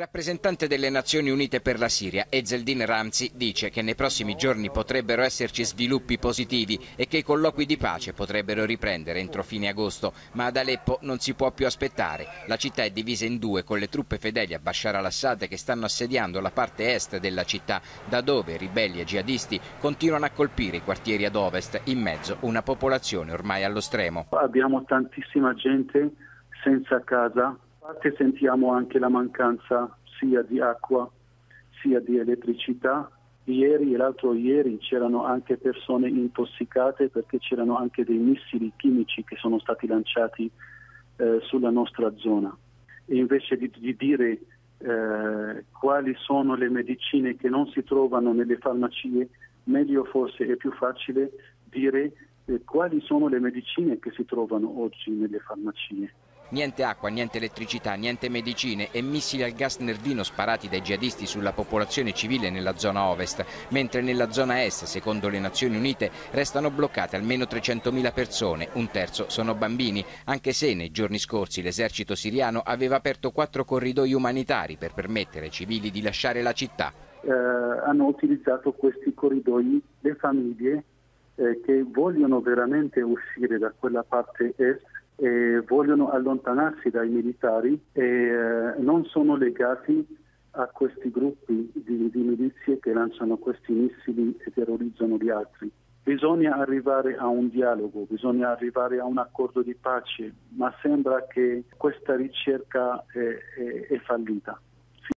Rappresentante delle Nazioni Unite per la Siria, Ezeldin Ramzi, dice che nei prossimi giorni potrebbero esserci sviluppi positivi e che i colloqui di pace potrebbero riprendere entro fine agosto, ma ad Aleppo non si può più aspettare. La città è divisa in due con le truppe fedeli a Bashar al-Assad che stanno assediando la parte est della città, da dove ribelli e jihadisti continuano a colpire i quartieri ad ovest, in mezzo una popolazione ormai allo stremo. Abbiamo tantissima gente senza casa parte sentiamo anche la mancanza sia di acqua sia di elettricità. Ieri e l'altro ieri c'erano anche persone intossicate perché c'erano anche dei missili chimici che sono stati lanciati eh, sulla nostra zona. E invece di, di dire eh, quali sono le medicine che non si trovano nelle farmacie, meglio forse è più facile dire eh, quali sono le medicine che si trovano oggi nelle farmacie. Niente acqua, niente elettricità, niente medicine e missili al gas nervino sparati dai jihadisti sulla popolazione civile nella zona ovest, mentre nella zona est, secondo le Nazioni Unite, restano bloccate almeno 300.000 persone, un terzo sono bambini, anche se nei giorni scorsi l'esercito siriano aveva aperto quattro corridoi umanitari per permettere ai civili di lasciare la città. Eh, hanno utilizzato questi corridoi le famiglie eh, che vogliono veramente uscire da quella parte est e vogliono allontanarsi dai militari e eh, non sono legati a questi gruppi di, di milizie che lanciano questi missili e terrorizzano gli altri. Bisogna arrivare a un dialogo, bisogna arrivare a un accordo di pace, ma sembra che questa ricerca è, è, è fallita.